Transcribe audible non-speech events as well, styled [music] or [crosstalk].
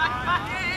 Yeah. [laughs]